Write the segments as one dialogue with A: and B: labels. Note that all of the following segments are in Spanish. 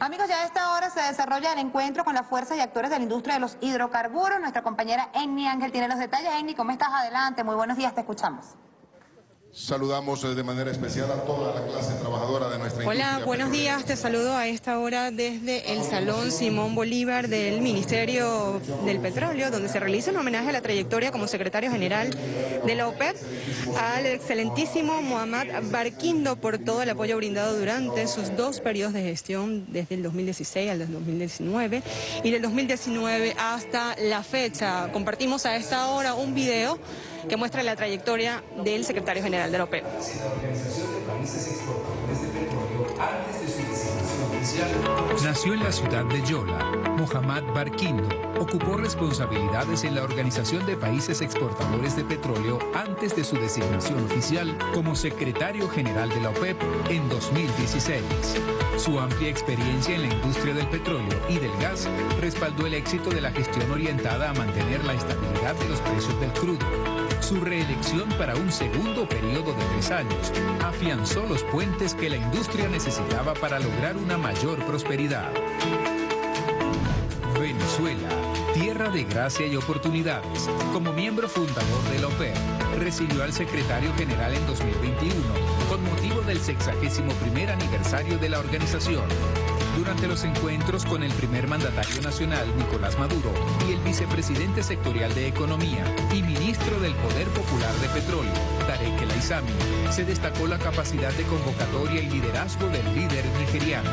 A: Amigos, ya a esta hora se desarrolla el encuentro con las fuerzas y actores de la industria de los hidrocarburos. Nuestra compañera Enni Ángel tiene los detalles. Enni, ¿cómo estás? Adelante, muy buenos días, te escuchamos.
B: Saludamos eh, de manera especial a toda la clase trabajadora de nuestra
C: Hola, buenos días. Te saludo a esta hora desde el Salón Simón Bolívar del Ministerio del Petróleo, donde se realiza un homenaje a la trayectoria como secretario general de la OPEP al excelentísimo Mohamed Barquindo por todo el apoyo brindado durante sus dos periodos de gestión, desde el 2016 al 2019 y del 2019 hasta la fecha. Compartimos a esta hora un video que muestra la trayectoria del secretario general de la OPEP.
D: Nació en la ciudad de Yola. Mohamed Barquindo ocupó responsabilidades en la Organización de Países Exportadores de Petróleo antes de su designación oficial como secretario general de la OPEP en 2016. Su amplia experiencia en la industria del petróleo y del gas respaldó el éxito de la gestión orientada a mantener la estabilidad de los precios del crudo su reelección para un segundo periodo de tres años afianzó los puentes que la industria necesitaba para lograr una mayor prosperidad. Venezuela, tierra de gracia y oportunidades. Como miembro fundador de la OPEP, recibió al secretario general en 2021 con motivo del 61 aniversario de la organización durante los encuentros con el primer mandatario nacional, Nicolás Maduro, y el vicepresidente sectorial de Economía y ministro del Poder Popular de Petróleo, Tarek El Aizami, se destacó la capacidad de convocatoria y liderazgo del líder nigeriano.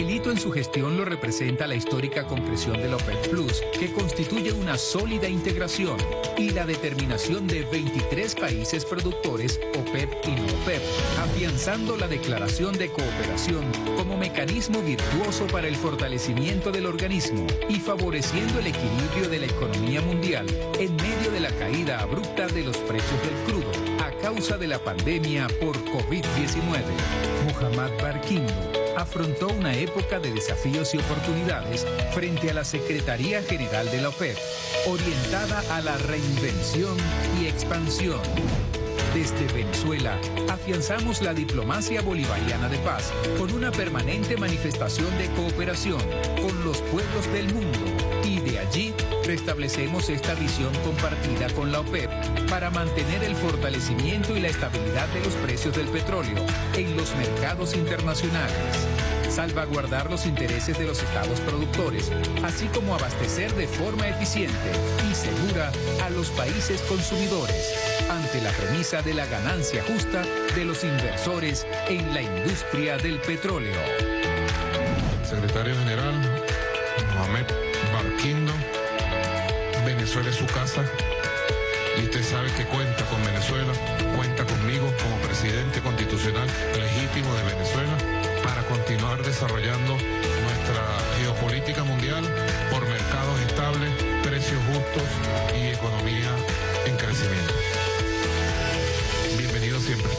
D: El hito en su gestión lo representa la histórica concreción del OPEP Plus, que constituye una sólida integración y la determinación de 23 países productores, OPEP y no OPEP, afianzando la declaración de cooperación como mecanismo virtuoso para el fortalecimiento del organismo y favoreciendo el equilibrio de la economía mundial en medio de la caída abrupta de los precios del crudo a causa de la pandemia por COVID-19. Muhammad Barquindo afrontó una época de desafíos y oportunidades frente a la Secretaría General de la OPEP, orientada a la reinvención y expansión. Desde Venezuela, afianzamos la diplomacia bolivariana de paz con una permanente manifestación de cooperación con los pueblos del mundo restablecemos esta visión compartida con la OPEP para mantener el fortalecimiento y la estabilidad de los precios del petróleo en los mercados internacionales salvaguardar los intereses de los estados productores, así como abastecer de forma eficiente y segura a los países consumidores, ante la premisa de la ganancia justa de los inversores en la industria del petróleo.
E: Secretario General Venezuela es su casa y usted sabe que cuenta con Venezuela, cuenta conmigo como presidente constitucional legítimo de Venezuela para continuar desarrollando nuestra geopolítica mundial por mercados estables, precios justos y economía en crecimiento. Bienvenido siempre.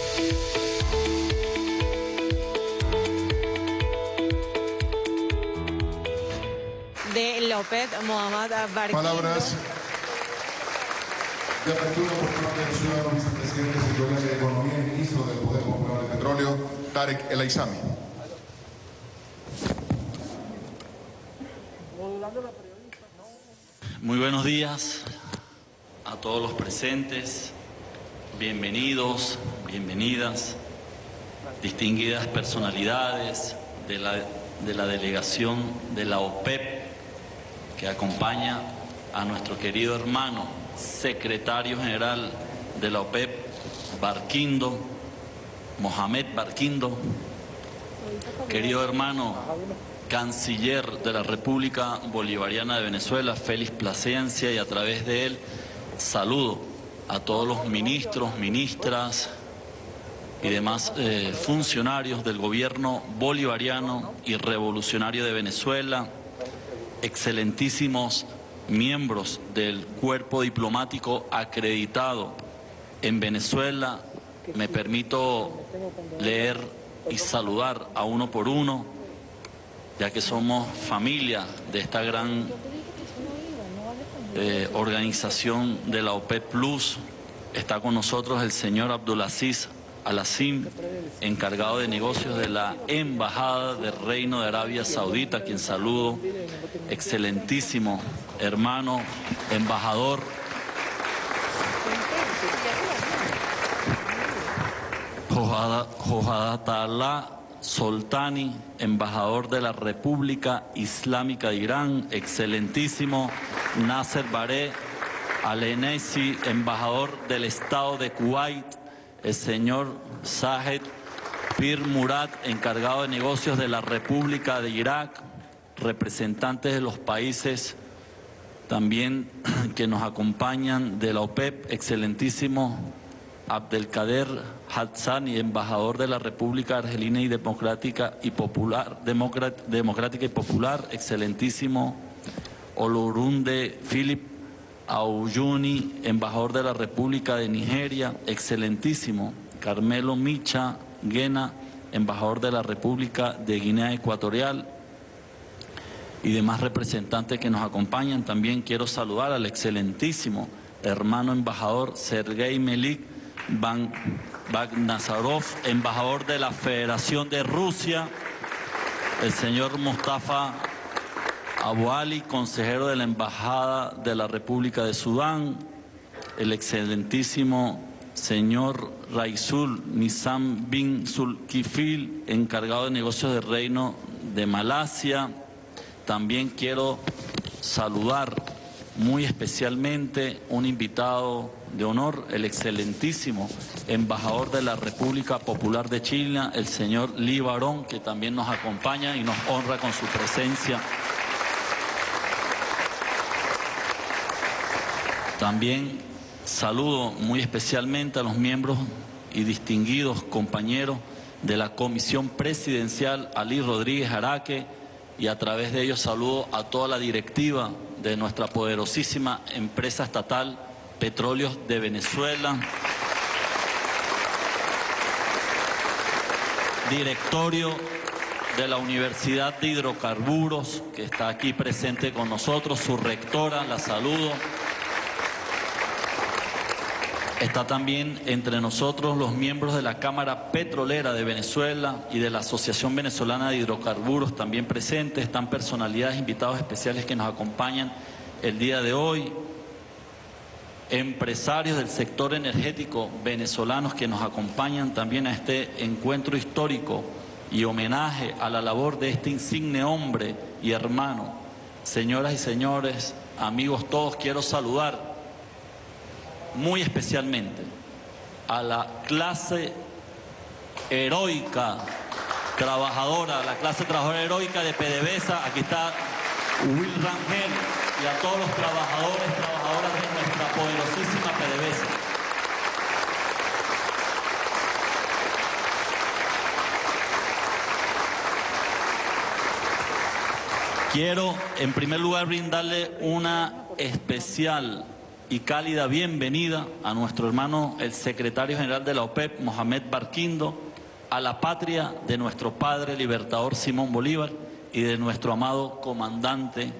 C: De López Mohamed.
B: Palabras de apertura por parte del ciudadano vicepresidente sectorial de Economía y ministro del Poder Popular de Petróleo, Tarek El Aizami.
F: Muy buenos días a todos los presentes, bienvenidos, bienvenidas, distinguidas personalidades de la, de la delegación de la OPEP que acompaña a nuestro querido hermano, secretario general de la OPEP, Barquindo, Mohamed Barquindo, querido hermano, canciller de la República Bolivariana de Venezuela, Félix Plasencia, y a través de él saludo a todos los ministros, ministras y demás eh, funcionarios del gobierno bolivariano y revolucionario de Venezuela, excelentísimos miembros del cuerpo diplomático acreditado en Venezuela. Me permito leer y saludar a uno por uno, ya que somos familia de esta gran eh, organización de la OPEP Plus. Está con nosotros el señor Abdulaziz Alasim, encargado de negocios de la Embajada del Reino de Arabia Saudita, quien saludo, excelentísimo hermano, embajador. Jojadallah Soltani, embajador de la República Islámica de Irán, excelentísimo Nasser Baré, Alenesi, embajador del Estado de Kuwait, el señor Sahed Pir Murad, encargado de negocios de la República de Irak, representantes de los países también que nos acompañan de la OPEP, excelentísimo Abdelkader Hatsani, embajador de la República Argelina y Democrática y Popular, Democrática y Popular, excelentísimo Olorunde Philip Aoyuni, embajador de la República de Nigeria, excelentísimo Carmelo Micha Guena, embajador de la República de Guinea Ecuatorial, y demás representantes que nos acompañan. También quiero saludar al excelentísimo hermano embajador Sergei Melik Bagnazarov, embajador de la Federación de Rusia, el señor Mustafa Abuali, consejero de la Embajada de la República de Sudán, el excelentísimo señor Raizul Nizam bin Sulkifil, encargado de negocios del Reino de Malasia, también quiero saludar muy especialmente un invitado de honor, el excelentísimo embajador de la República Popular de Chile, el señor Lee Barón, que también nos acompaña y nos honra con su presencia. También saludo muy especialmente a los miembros y distinguidos compañeros de la Comisión Presidencial, Ali Rodríguez Araque, y a través de ellos saludo a toda la directiva de nuestra poderosísima empresa estatal Petróleos de Venezuela, directorio de la Universidad de Hidrocarburos, que está aquí presente con nosotros, su rectora, la saludo. Está también entre nosotros los miembros de la Cámara Petrolera de Venezuela y de la Asociación Venezolana de Hidrocarburos también presentes. Están personalidades, invitados especiales que nos acompañan el día de hoy. Empresarios del sector energético venezolanos que nos acompañan también a este encuentro histórico y homenaje a la labor de este insigne hombre y hermano. Señoras y señores, amigos todos, quiero saludar muy especialmente a la clase heroica trabajadora, la clase trabajadora heroica de PDVSA, aquí está Will Rangel y a todos los trabajadores, trabajadoras de nuestra poderosísima PDVSA. Quiero en primer lugar brindarle una especial y cálida bienvenida a nuestro hermano, el secretario general de la OPEP, Mohamed Barquindo, a la patria de nuestro padre libertador Simón Bolívar y de nuestro amado comandante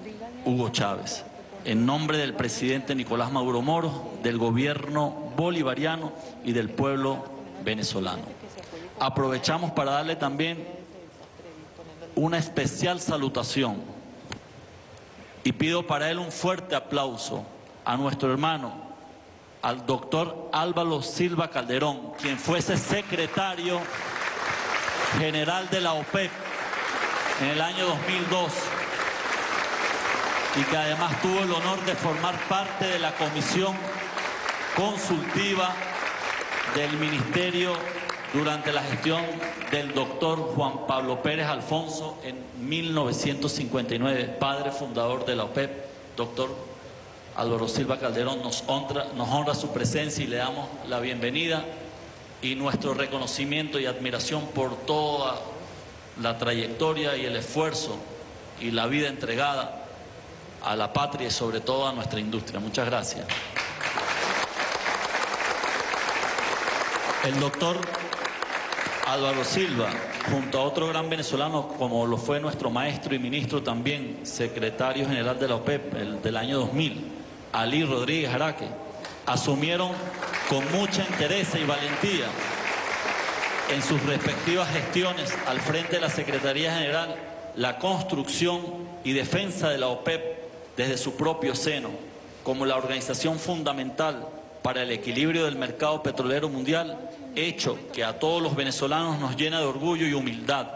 F: Hugo Chávez. En nombre del presidente Nicolás Maduro Moro, del gobierno bolivariano y del pueblo venezolano. Aprovechamos para darle también una especial salutación y pido para él un fuerte aplauso a nuestro hermano, al doctor Álvaro Silva Calderón, quien fuese secretario general de la OPEP en el año 2002 y que además tuvo el honor de formar parte de la comisión consultiva del ministerio durante la gestión del doctor Juan Pablo Pérez Alfonso en 1959, padre fundador de la OPEP, doctor Álvaro Silva Calderón nos honra, nos honra su presencia y le damos la bienvenida y nuestro reconocimiento y admiración por toda la trayectoria y el esfuerzo y la vida entregada a la patria y sobre todo a nuestra industria. Muchas gracias. El doctor Álvaro Silva, junto a otro gran venezolano como lo fue nuestro maestro y ministro también, secretario general de la OPEP el del año 2000, Ali Rodríguez Araque, asumieron con mucha interés y valentía en sus respectivas gestiones al frente de la Secretaría General la construcción y defensa de la OPEP desde su propio seno, como la organización fundamental para el equilibrio del mercado petrolero mundial, hecho que a todos los venezolanos nos llena de orgullo y humildad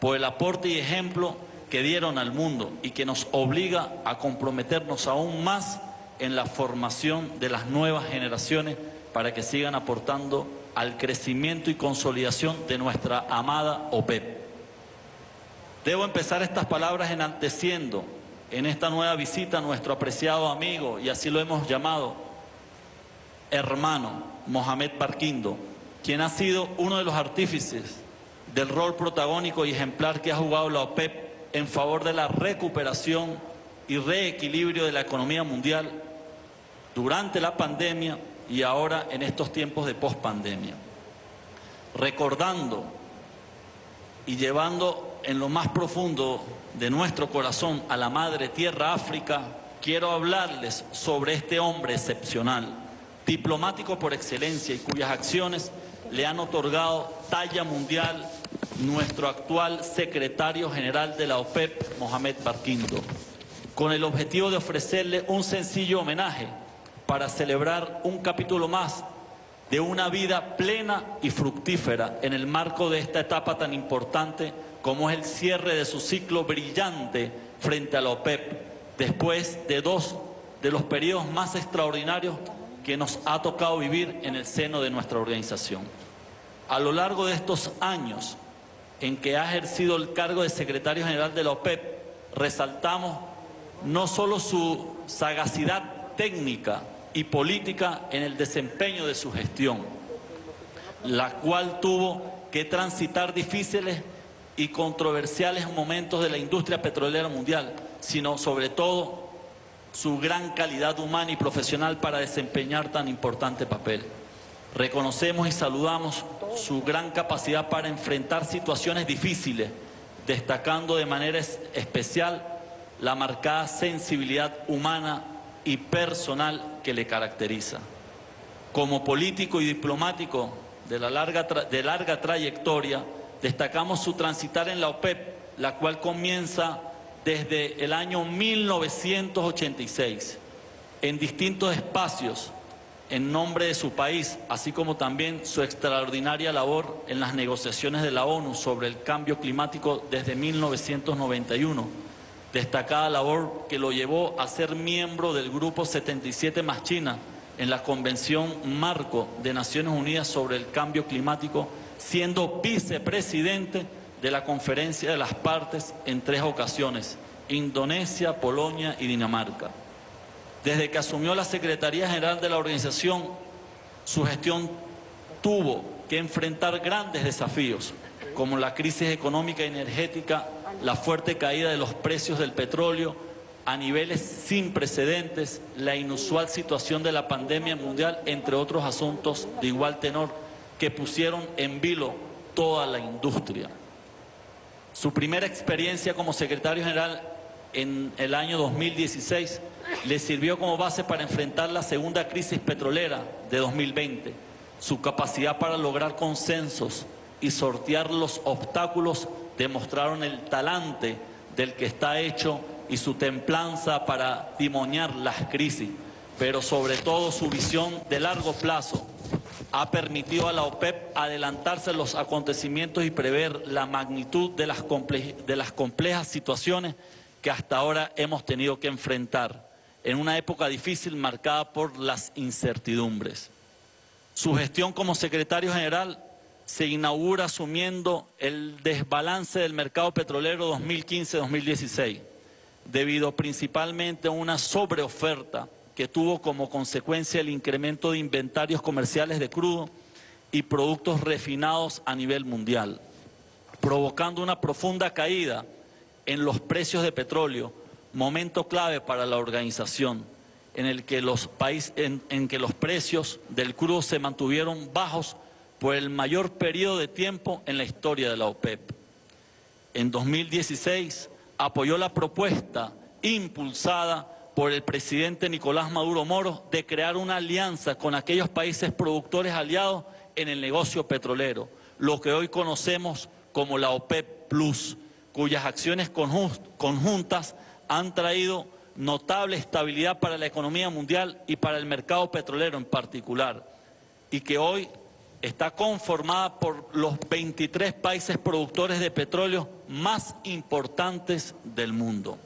F: por el aporte y ejemplo que dieron al mundo y que nos obliga a comprometernos aún más en la formación de las nuevas generaciones para que sigan aportando al crecimiento y consolidación de nuestra amada OPEP. Debo empezar estas palabras enalteciendo en esta nueva visita a nuestro apreciado amigo, y así lo hemos llamado, hermano Mohamed Barquindo, quien ha sido uno de los artífices del rol protagónico y ejemplar que ha jugado la OPEP en favor de la recuperación y reequilibrio de la economía mundial durante la pandemia y ahora en estos tiempos de pospandemia. Recordando y llevando en lo más profundo de nuestro corazón a la Madre Tierra África, quiero hablarles sobre este hombre excepcional, diplomático por excelencia y cuyas acciones le han otorgado talla mundial nuestro actual secretario general de la OPEP, Mohamed Barquindo, con el objetivo de ofrecerle un sencillo homenaje para celebrar un capítulo más de una vida plena y fructífera en el marco de esta etapa tan importante como es el cierre de su ciclo brillante frente a la OPEP, después de dos de los periodos más extraordinarios que nos ha tocado vivir en el seno de nuestra organización. A lo largo de estos años en que ha ejercido el cargo de secretario general de la OPEP, resaltamos no solo su sagacidad técnica y política en el desempeño de su gestión, la cual tuvo que transitar difíciles y controversiales momentos de la industria petrolera mundial, sino sobre todo su gran calidad humana y profesional para desempeñar tan importante papel. Reconocemos y saludamos su gran capacidad para enfrentar situaciones difíciles, destacando de manera especial la marcada sensibilidad humana y personal que le caracteriza. Como político y diplomático de, la larga, de larga trayectoria, destacamos su transitar en la OPEP, la cual comienza desde el año 1986 en distintos espacios en nombre de su país, así como también su extraordinaria labor en las negociaciones de la ONU sobre el cambio climático desde 1991. Destacada labor que lo llevó a ser miembro del Grupo 77 más China en la Convención Marco de Naciones Unidas sobre el Cambio Climático, siendo vicepresidente de la Conferencia de las Partes en tres ocasiones, Indonesia, Polonia y Dinamarca. Desde que asumió la Secretaría General de la organización, su gestión tuvo que enfrentar grandes desafíos, como la crisis económica y energética, la fuerte caída de los precios del petróleo a niveles sin precedentes, la inusual situación de la pandemia mundial, entre otros asuntos de igual tenor, que pusieron en vilo toda la industria. Su primera experiencia como secretario general en el año 2016 le sirvió como base para enfrentar la segunda crisis petrolera de 2020. Su capacidad para lograr consensos y sortear los obstáculos demostraron el talante del que está hecho y su templanza para timonear las crisis, pero sobre todo su visión de largo plazo ha permitido a la OPEP adelantarse los acontecimientos y prever la magnitud de las complejas situaciones que hasta ahora hemos tenido que enfrentar en una época difícil marcada por las incertidumbres. Su gestión como secretario general se inaugura asumiendo el desbalance del mercado petrolero 2015-2016, debido principalmente a una sobreoferta que tuvo como consecuencia el incremento de inventarios comerciales de crudo y productos refinados a nivel mundial, provocando una profunda caída en los precios de petróleo, momento clave para la organización, en el que los, en, que los precios del crudo se mantuvieron bajos por el mayor periodo de tiempo en la historia de la OPEP. En 2016 apoyó la propuesta impulsada por el presidente Nicolás Maduro Moro de crear una alianza con aquellos países productores aliados en el negocio petrolero lo que hoy conocemos como la OPEP Plus, cuyas acciones conjuntas han traído notable estabilidad para la economía mundial y para el mercado petrolero en particular, y que hoy está conformada por los 23 países productores de petróleo más importantes del mundo.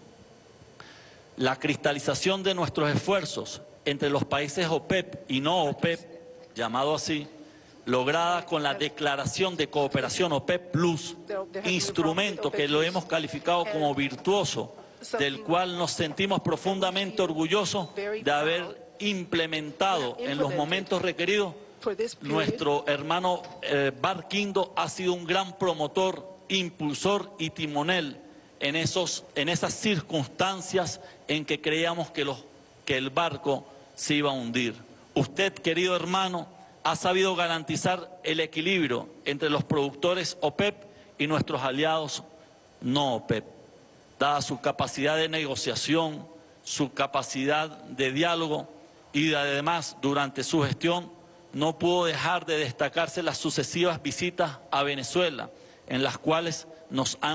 F: La cristalización de nuestros esfuerzos entre los países OPEP y no OPEP, llamado así, lograda con la declaración de cooperación OPEP Plus, instrumento que lo hemos calificado como virtuoso, del cual nos sentimos profundamente orgullosos de haber implementado en los momentos requeridos. Nuestro hermano eh, Barquindo ha sido un gran promotor, impulsor y timonel en, esos, en esas circunstancias en que creíamos que, el barco se iba a hundir. Usted, querido hermano, ha sabido garantizar el equilibrio entre los productores OPEP y nuestros aliados no OPEP, dada su capacidad de negociación, su capacidad de diálogo y además durante su gestión no pudo dejar de destacarse las sucesivas visitas a Venezuela, en las cuales nos ha,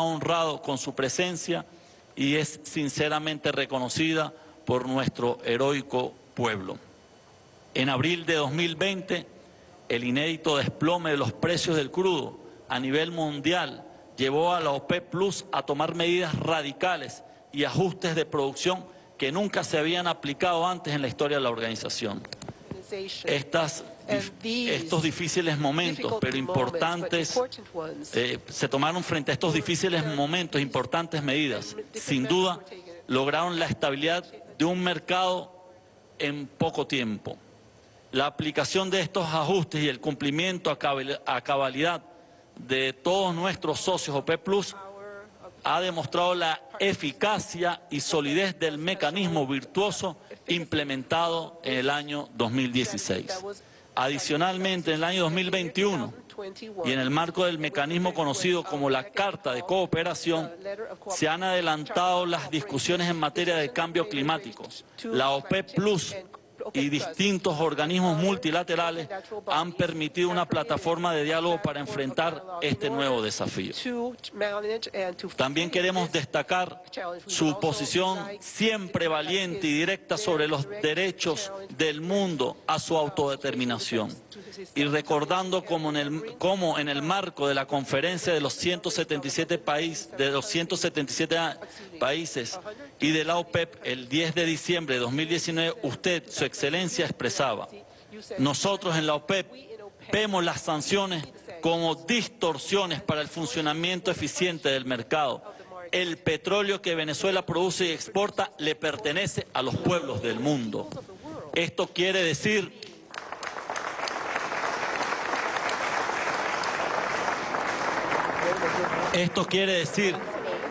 F: honrado con su presencia y es sinceramente reconocida por nuestro heroico pueblo. En abril de 2020, el inédito desplome de los precios del crudo a nivel mundial llevó a la OPEP Plus a tomar medidas radicales y ajustes de producción que nunca se habían aplicado antes en la historia de la organización. Estas, estos difíciles momentos, pero importantes, eh, se tomaron frente a estos difíciles momentos, importantes medidas. Sin duda, lograron la estabilidad de un mercado en poco tiempo. La aplicación de estos ajustes y el cumplimiento a cabalidad de todos nuestros socios OPEP Plus ha demostrado la eficacia y solidez del mecanismo virtuoso implementado en el año 2016. Adicionalmente, en el año 2021 y en el marco del mecanismo conocido como la Carta de Cooperación, se han adelantado las discusiones en materia de cambio climático. La OPEP Plus y distintos organismos multilaterales han permitido una plataforma de diálogo para enfrentar este nuevo desafío. También queremos destacar su posición siempre valiente y directa sobre los derechos del mundo a su autodeterminación. y recordando como en el, como en el marco de la conferencia de los 177 países, de los 177 países y de la OPEP el 10 de diciembre de 2019, usted, su excelencia, expresaba, nosotros en la OPEP vemos las sanciones como distorsiones para el funcionamiento eficiente del mercado. El petróleo que Venezuela produce y exporta le pertenece a los pueblos del mundo. Esto quiere decir Esto quiere decir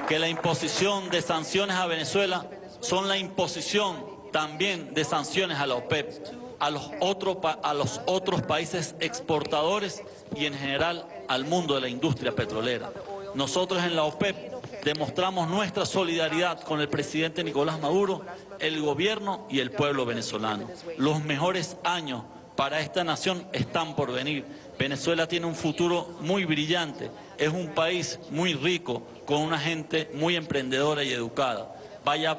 F: que la imposición de sanciones a Venezuela son la imposición también de sanciones a la OPEP, a los, otros países exportadores y en general al mundo de la industria petrolera. Nosotros en la OPEP demostramos nuestra solidaridad con el presidente Nicolás Maduro, el gobierno y el pueblo venezolano. Los mejores años para esta nación están por venir. Venezuela tiene un futuro muy brillante, es un país muy rico, con una gente muy emprendedora y educada. Vaya,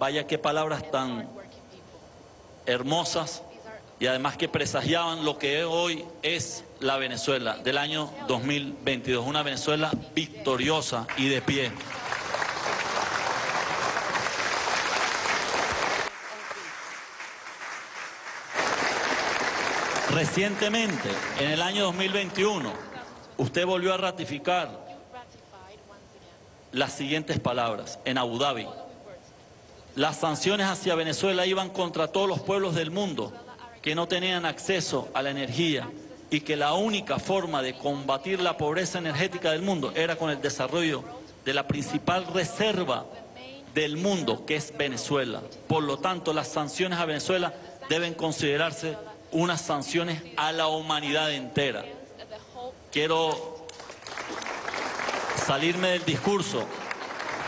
F: vaya qué palabras tan hermosas y además que presagiaban lo que hoy es la Venezuela del año 2022, una Venezuela victoriosa y de pie. Recientemente, en el año 2021, usted volvió a ratificar las siguientes palabras en Abu Dhabi. Las sanciones hacia Venezuela iban contra todos los pueblos del mundo que no tenían acceso a la energía y que la única forma de combatir la pobreza energética del mundo era con el desarrollo de la principal reserva del mundo, que es Venezuela. Por lo tanto, las sanciones a Venezuela deben considerarse unas sanciones a la humanidad entera. Quiero salirme del discurso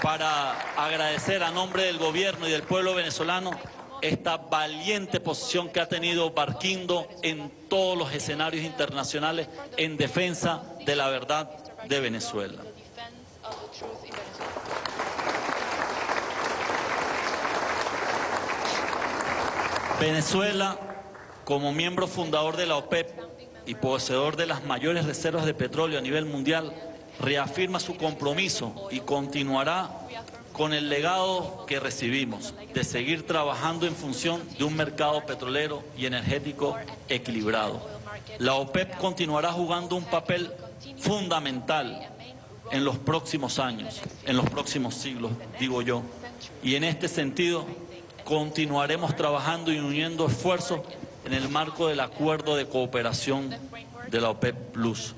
F: para agradecer a nombre del gobierno y del pueblo venezolano esta valiente posición que ha tenido Barquindo en todos los escenarios internacionales en defensa de la verdad de Venezuela. Venezuela, como miembro fundador de la OPEP y poseedor de las mayores reservas de petróleo a nivel mundial, reafirma su compromiso y continuará con el legado que recibimos de seguir trabajando en función de un mercado petrolero y energético equilibrado. La OPEP continuará jugando un papel fundamental en los próximos años, en los próximos siglos, digo yo. Y en este sentido, continuaremos trabajando y uniendo esfuerzos en el marco del acuerdo de cooperación de la OPEP Plus.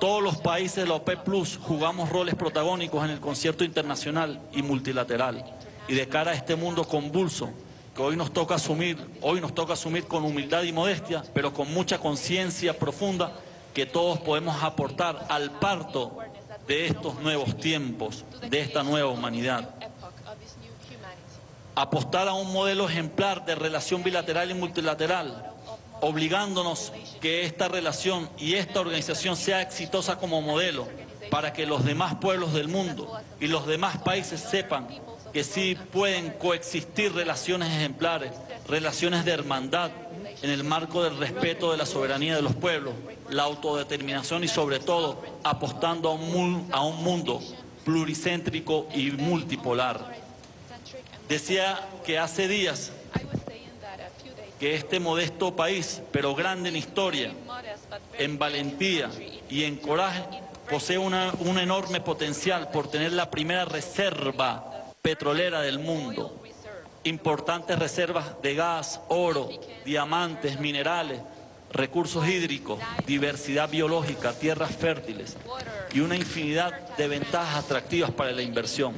F: Todos los países de la OPEP Plus jugamos roles protagónicos en el concierto internacional y multilateral. Y de cara a este mundo convulso que hoy nos toca asumir, hoy nos toca asumir con humildad y modestia, pero con mucha conciencia profunda que todos podemos aportar al parto de estos nuevos tiempos, de esta nueva humanidad. Apostar a un modelo ejemplar de relación bilateral y multilateral, obligándonos que esta relación y esta organización sea exitosa como modelo para que los demás pueblos del mundo y los demás países sepan que sí pueden coexistir relaciones ejemplares, relaciones de hermandad en el marco del respeto de la soberanía de los pueblos, la autodeterminación y sobre todo apostando a un, a un mundo pluricéntrico y multipolar. Decía que hace días que este modesto país, pero grande en historia, en valentía y en coraje, posee un enorme potencial por tener la primera reserva petrolera del mundo. Importantes reservas de gas, oro, diamantes, minerales, recursos hídricos, diversidad biológica, tierras fértiles y una infinidad de ventajas atractivas para la inversión.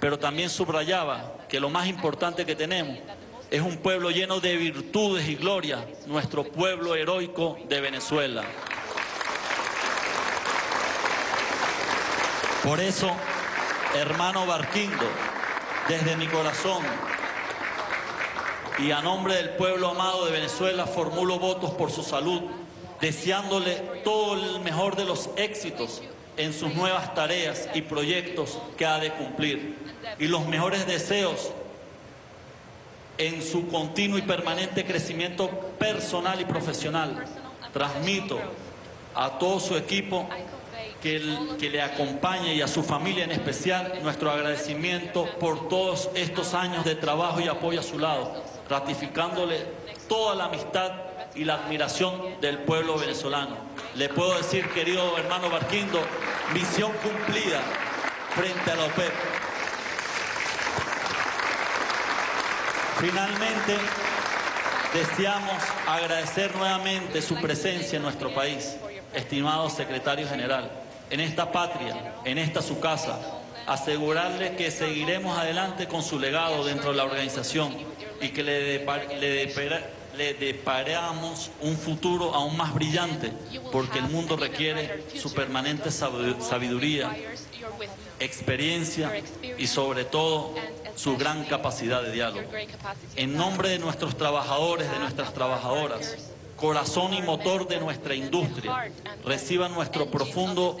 F: Pero también subrayaba que lo más importante que tenemos es un pueblo lleno de virtudes y gloria, nuestro pueblo heroico de Venezuela. Por eso, hermano Barquindo, desde mi corazón y a nombre del pueblo amado de Venezuela, formulo votos por su salud, deseándole todo el mejor de los éxitos en sus nuevas tareas y proyectos que ha de cumplir y los mejores deseos en su continuo y permanente crecimiento personal y profesional. Transmito a todo su equipo que, le acompaña y a su familia en especial nuestro agradecimiento por todos estos años de trabajo y apoyo a su lado, ratificándole toda la amistad y la admiración del pueblo venezolano. Le puedo decir, querido hermano Barquindo, misión cumplida frente a la OPEP. Finalmente, deseamos agradecer nuevamente su presencia en nuestro país, estimado secretario general, en esta patria, en esta su casa, asegurarle que seguiremos adelante con su legado dentro de la organización y que le, depar, le, depara, le deparamos un futuro aún más brillante, porque el mundo requiere su permanente sabiduría, experiencia y sobre todo su gran capacidad de diálogo. En nombre de nuestros trabajadores, de nuestras trabajadoras, corazón y motor de nuestra industria, reciban nuestro profundo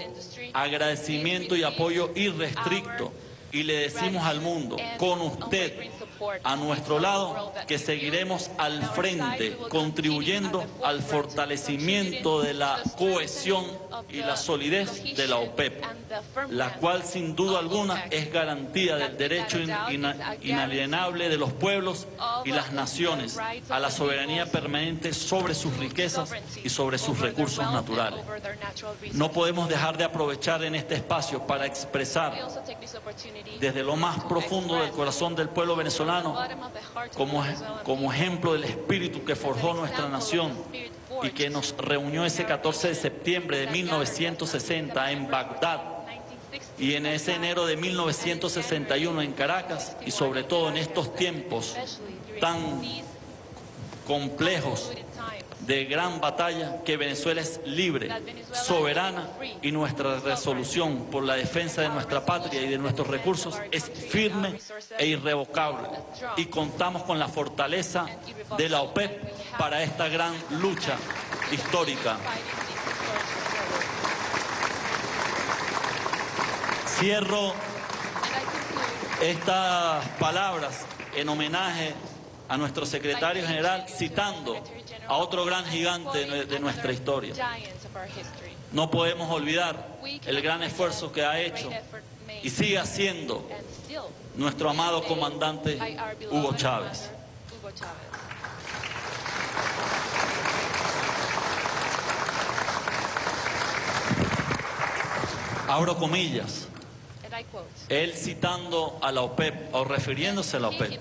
F: agradecimiento y apoyo irrestricto y le decimos al mundo, con usted a nuestro lado, que seguiremos al frente, contribuyendo al fortalecimiento de la cohesión y la solidez de la OPEP, la cual sin duda alguna es garantía del derecho inalienable de los pueblos y las naciones a la soberanía permanente sobre sus riquezas y sobre sus recursos naturales. No podemos dejar de aprovechar en este espacio para expresar desde lo más profundo del corazón del pueblo venezolano como, como ejemplo del espíritu que forjó nuestra nación y que nos reunió ese 14 de septiembre de 1960 en Bagdad y en ese enero de 1961 en Caracas y sobre todo en estos tiempos tan complejos de gran batalla que Venezuela es libre, soberana y nuestra resolución por la defensa de nuestra patria y de nuestros recursos es firme e irrevocable. Y contamos con la fortaleza de la OPEP para esta gran lucha histórica. Cierro estas palabras en homenaje a nuestro secretario general citando a otro gran gigante de nuestra historia. No podemos olvidar el gran esfuerzo que ha hecho y sigue haciendo nuestro amado comandante Hugo Chávez. Abro comillas. Él citando a la OPEP o refiriéndose a la OPEP.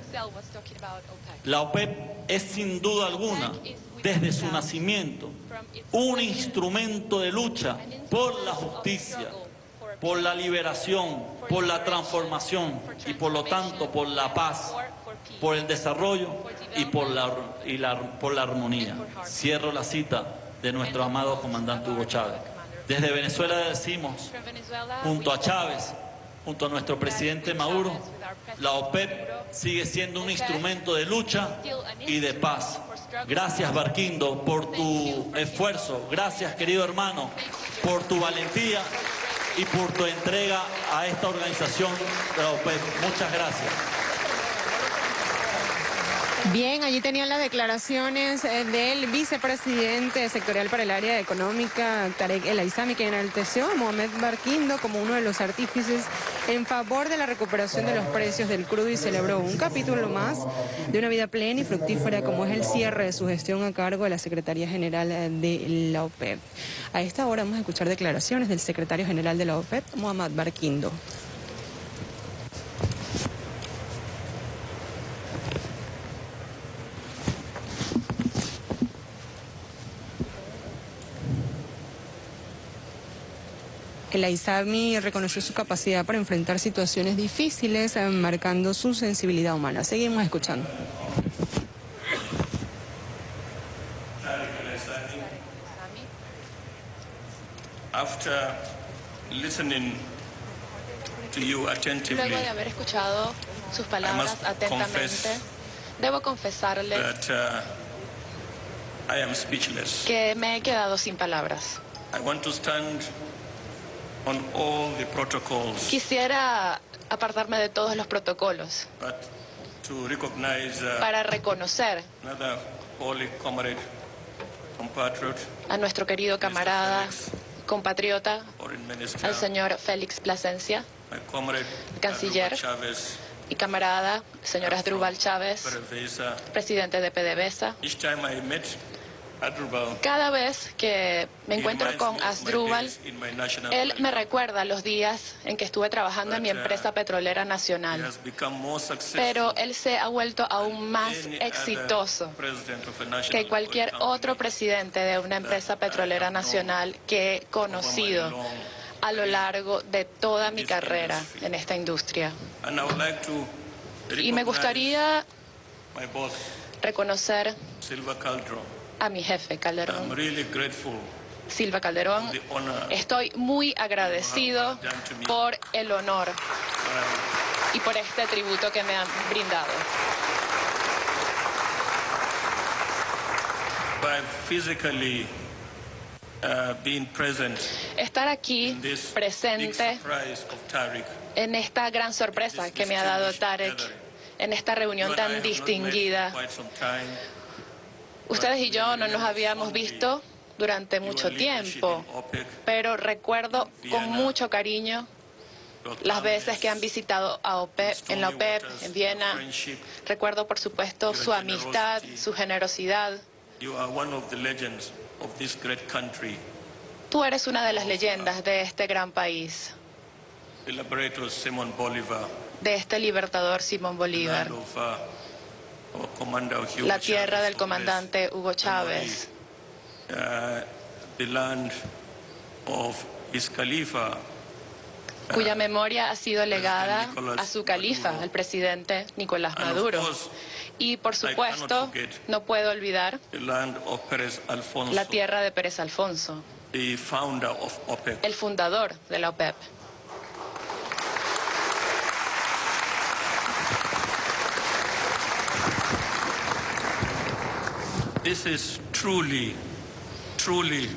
F: La OPEP es sin duda alguna, desde su nacimiento, un instrumento de lucha por la justicia, por la liberación, por la transformación y por lo tanto por la paz, por el desarrollo y por la, armonía. Cierro la cita de nuestro amado comandante Hugo Chávez. Desde Venezuela decimos, junto a Chávez, junto a nuestro presidente Maduro, la OPEP sigue siendo un instrumento de lucha y de paz. Gracias Barquindo por tu esfuerzo, gracias querido hermano por tu valentía y por tu entrega a esta organización de la OPEP. Muchas gracias.
C: Bien, allí tenían las declaraciones eh, del vicepresidente sectorial para el área económica, Tarek El Aizami, que enalteció a Mohamed Barquindo como uno de los artífices en favor de la recuperación de los precios del crudo y celebró un capítulo más de una vida plena y fructífera como es el cierre de su gestión a cargo de la Secretaría General de la OPEP. A esta hora vamos a escuchar declaraciones del secretario general de la OPEP, Mohamed Barquindo. El AISAMI reconoció su capacidad para enfrentar situaciones difíciles, eh, marcando su sensibilidad humana. Seguimos escuchando.
G: Luego de haber escuchado sus palabras atentamente, debo confesarle uh, que me he quedado sin palabras. Quisiera apartarme de todos los protocolos.
E: Uh,
G: para reconocer a nuestro querido camarada, compatriota, al señor Félix Plasencia, canciller, y camarada, señor Asdrúbal Chávez, presidente de PDVSA. Cada vez que me encuentro con Asdrúbal, él me recuerda los días en que estuve trabajando en mi empresa petrolera nacional. Pero él se ha vuelto aún más exitoso que cualquier otro presidente de una empresa petrolera nacional que he conocido a lo largo de toda mi carrera en esta industria. Y me gustaría reconocer a mi jefe Calderón. Silva Calderón, estoy muy agradecido por el honor y por este tributo que me han brindado. Uh, Estar aquí presente en esta gran sorpresa que me ha dado Tarek, en esta reunión tan distinguida Ustedes y yo no nos habíamos visto durante mucho tiempo, pero recuerdo con mucho cariño las veces que han visitado a OPEP, en la OPEP, en Viena. Recuerdo, por supuesto, su amistad, su generosidad. Tú eres una de las leyendas de este gran país, de este libertador Simón Bolívar la tierra del comandante Hugo Chávez. cuya memoria ha sido legada a su califa, el presidente Nicolás Maduro. Y por supuesto, no puedo olvidar la tierra de Pérez Alfonso, el fundador de la OPEP.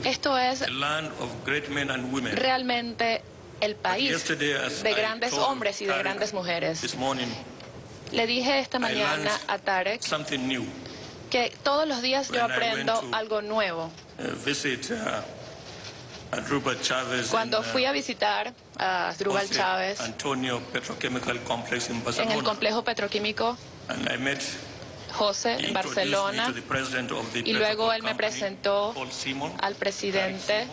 G: Esto es realmente el país de grandes hombres y de grandes mujeres. Le dije esta mañana a Tarek que todos los días yo aprendo algo nuevo.
F: Uh,
G: Cuando
F: uh,
G: fui a visitar a Asdrúbal Chávez en el complejo petroquímico José en Barcelona y luego él me presentó al presidente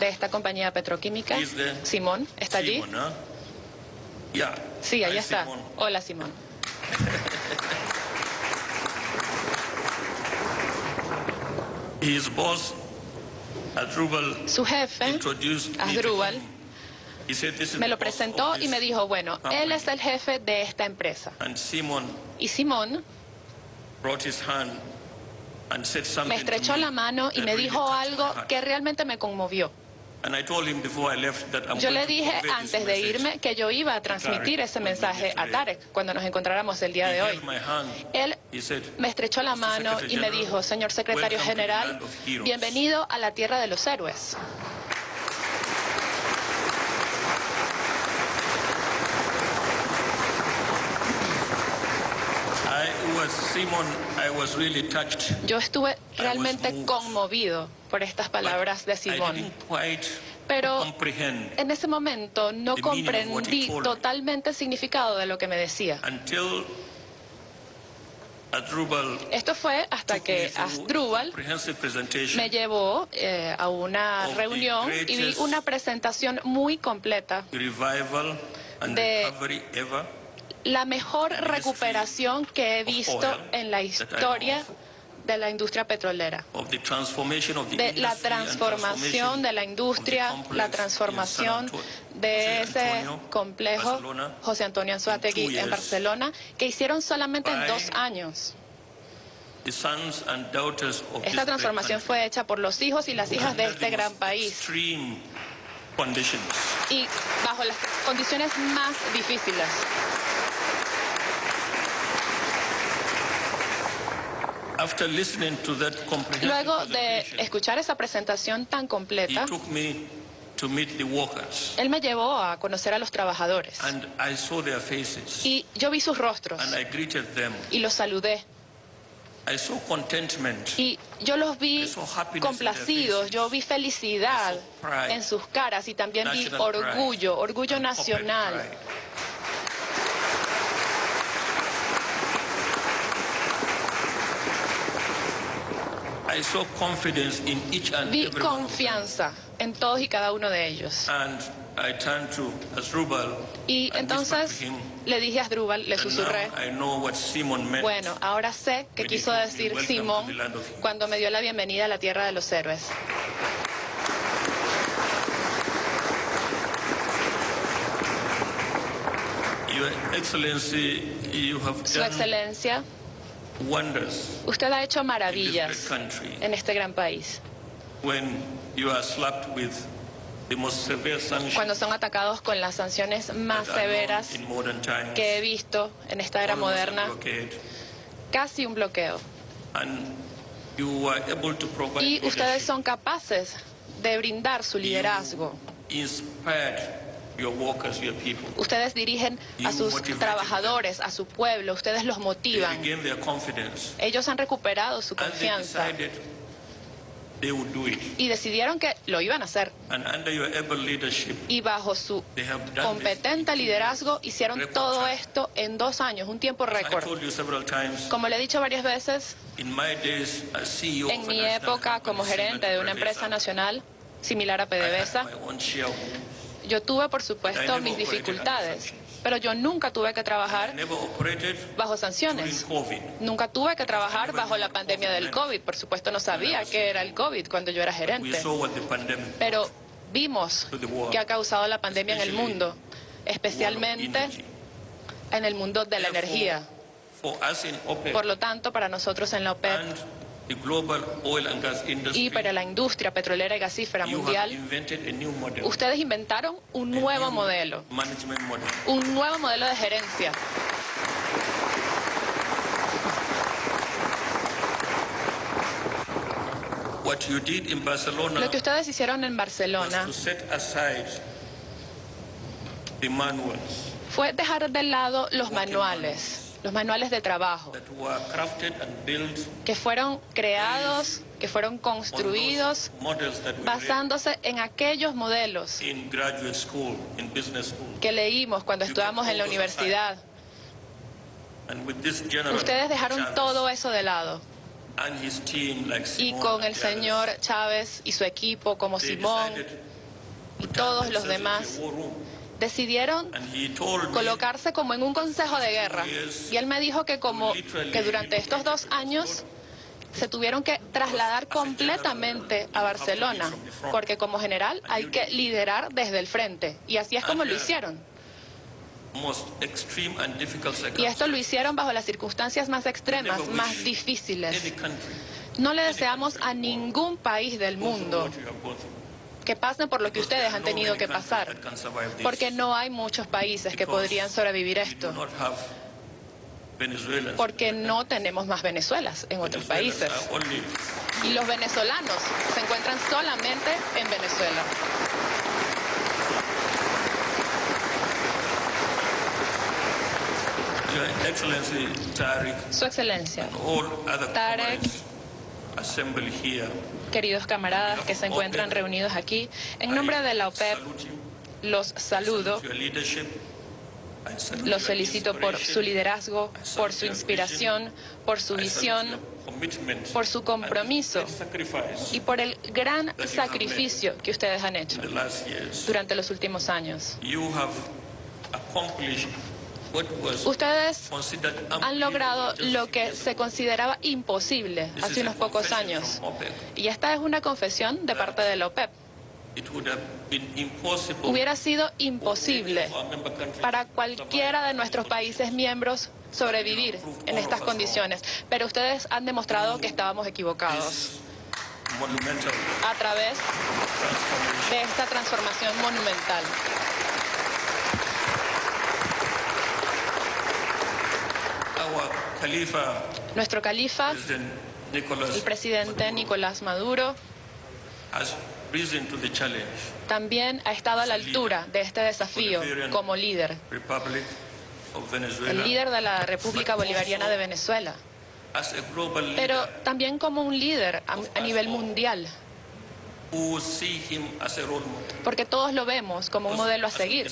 G: de esta compañía petroquímica, Simón. ¿Está allí? Sí, ahí está. Hola, Simón. Su jefe, Asdrúbal, me lo presentó y me dijo, bueno, él es el jefe de esta empresa. Y Simón me estrechó la mano y me dijo algo que realmente me conmovió. Yo le dije antes de irme que yo iba a transmitir ese mensaje a Tarek cuando nos encontráramos el día de hoy. Él me estrechó la mano y me dijo, señor secretario general, bienvenido a la tierra de los héroes. Yo estuve realmente conmovido por estas palabras de Simón. Pero en ese momento no comprendí totalmente el significado de lo que me decía. Esto fue hasta que Asdrúbal me llevó eh, a una reunión y vi una presentación muy completa de la mejor recuperación que he visto en la historia de la industria petrolera, de la transformación de la industria, la transformación de ese complejo José Antonio Anzuategui en Barcelona, que hicieron solamente en dos años. Esta transformación fue hecha por los hijos y las hijas de este gran país. y bajo las condiciones más difíciles. Luego de escuchar esa presentación tan completa, él me llevó a conocer a los trabajadores. Y yo vi sus rostros. Y los saludé. Y yo los vi complacidos, yo vi felicidad en sus caras y también vi orgullo, orgullo nacional. Vi confianza en todos y cada uno de ellos. Y entonces le dije a Asdrúbal, le susurré, bueno, ahora sé qué quiso decir Simón cuando me dio la bienvenida a la tierra de los héroes. Su Excelencia, Usted ha hecho maravillas en este gran país. Cuando son atacados con las sanciones más severas que he visto en esta era moderna, casi un bloqueo. Y ustedes son capaces de brindar su liderazgo. Ustedes dirigen a sus trabajadores, a su pueblo, ustedes los motivan. Ellos han recuperado su confianza. y decidieron que lo iban a hacer. Y bajo su competente liderazgo hicieron todo esto en dos años, un tiempo récord. Como le he dicho varias veces, en mi época como gerente de una empresa nacional similar a PDVSA, yo tuve, por supuesto, mis dificultades, pero yo nunca tuve que trabajar bajo sanciones. Nunca tuve que trabajar bajo la pandemia del COVID. Por supuesto, no sabía qué era el COVID cuando yo era gerente. Pero vimos que ha causado la pandemia en el mundo, especialmente en el mundo de la energía. Por lo tanto, para nosotros en la OPEP y para la industria petrolera y gasífera mundial, ustedes inventaron un nuevo modelo, un nuevo modelo de gerencia. Lo que ustedes hicieron en Barcelona fue dejar de lado los manuales, los manuales de trabajo, que fueron creados, que fueron construidos basándose en aquellos modelos que leímos cuando estudiamos en la universidad. Ustedes dejaron todo eso de lado. Y con el señor Chávez y su equipo como Simón y todos los demás decidieron colocarse como en un consejo de guerra. Y él me dijo que como que durante estos dos años se tuvieron que trasladar completamente a Barcelona, porque como general hay que liderar desde el frente. Y así es como lo hicieron. Y esto lo hicieron bajo las circunstancias más extremas, más difíciles. No le deseamos a ningún país del mundo que pasen por lo que ustedes han tenido que pasar, porque no hay muchos países que podrían sobrevivir esto, porque no tenemos más Venezuelas en otros países. Y los venezolanos se encuentran solamente en Venezuela. Su Excelencia, Tarek, queridos camaradas que se encuentran reunidos aquí, en nombre de la OPEP los saludo, los felicito por su liderazgo, por su inspiración, por su visión, por su compromiso y por el gran sacrificio que ustedes han hecho durante los últimos años. Ustedes han logrado lo que se consideraba imposible hace unos pocos años. Y esta es una confesión de parte de la OPEP. Hubiera sido imposible para cualquiera de nuestros países miembros sobrevivir en estas condiciones, pero ustedes han demostrado que estábamos equivocados a través de esta transformación monumental. Nuestro califa, el presidente Nicolás Maduro, también ha estado a la altura de este desafío como líder, el líder de la República Bolivariana de Venezuela, pero también como un líder a nivel mundial porque todos lo vemos como un modelo a seguir.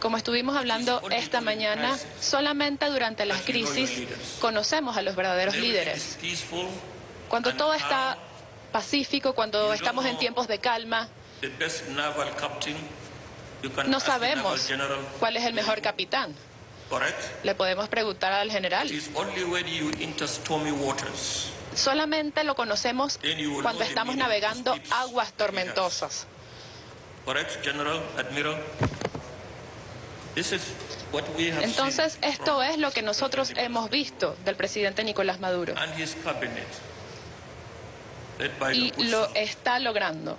G: Como estuvimos hablando esta mañana, solamente durante las crisis conocemos a los verdaderos líderes. Cuando todo está pacífico, cuando estamos en tiempos de calma, no sabemos cuál es el mejor capitán. Le podemos preguntar al general. Solamente lo conocemos cuando estamos navegando aguas tormentosas. Entonces, esto es lo que nosotros hemos visto del presidente Nicolás Maduro. Y lo está logrando.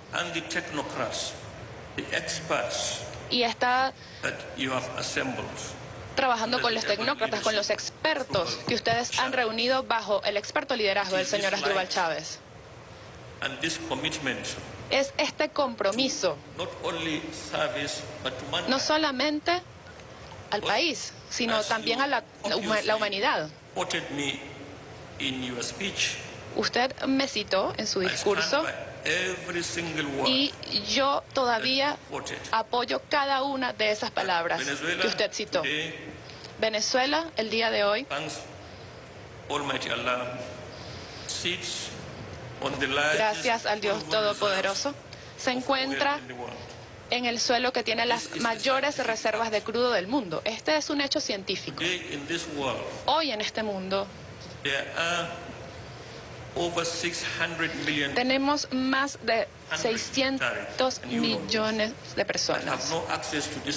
G: Y está trabajando con los tecnócratas, con los expertos que ustedes han reunido bajo el experto liderazgo del señor Asdrúbal Chávez. Es este compromiso, no solamente al país, sino también a la, la humanidad. Usted me citó en su discurso y yo todavía apoyo cada una de esas palabras que usted citó. Venezuela, el día de hoy, gracias al Dios Todopoderoso, se encuentra en el suelo que tiene las mayores reservas de crudo del mundo. Este es un hecho científico. Hoy en este mundo Tenemos más de 600 millones de personas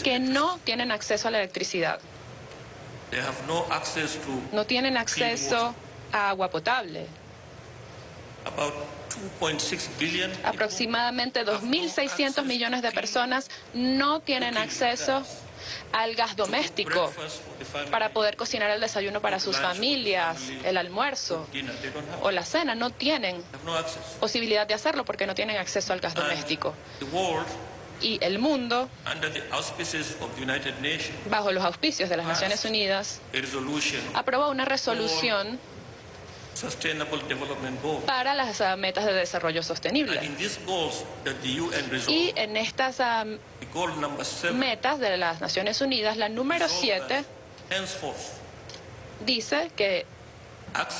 G: que no tienen acceso a la electricidad. No tienen acceso a agua potable. Aproximadamente 2.600 millones de personas no tienen acceso al gas doméstico para poder cocinar el desayuno para sus familias, el almuerzo o la cena. No tienen posibilidad de hacerlo porque no tienen acceso al gas doméstico. Y el mundo, bajo los auspicios de las Naciones Unidas, aprobó una resolución para las uh, metas de desarrollo sostenible. Y en estas uh, metas de las Naciones Unidas, la número 7 dice que